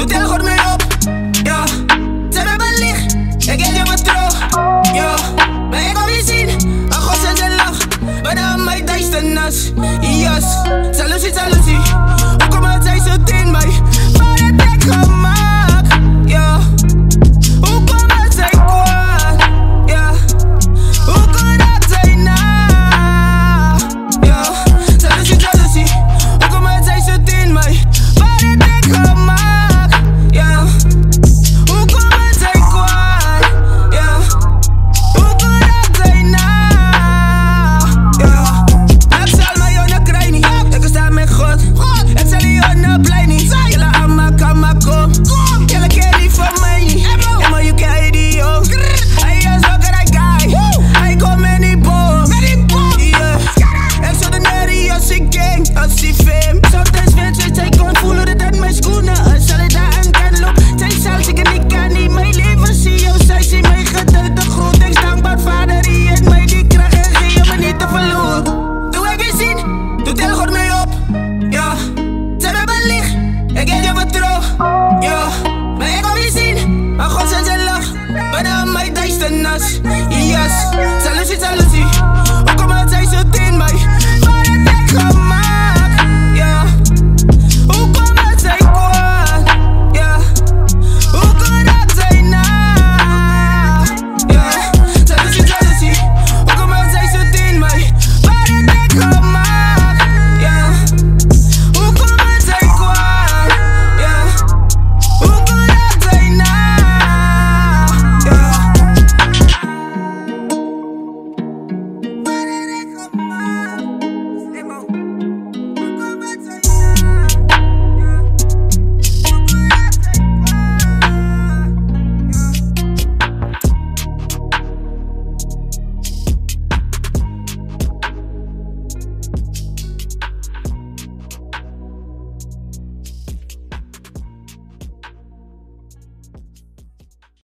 doet heel goed mee op. Ja, ze hebben licht, ik geef je wat terug. Ja, maar ik kom je zien, maar God zet de lach. Maar dan nas. Yes, salutie, salutie. than us. Yes, tell Lucy, tell Lucy, she. come al taste zij thin,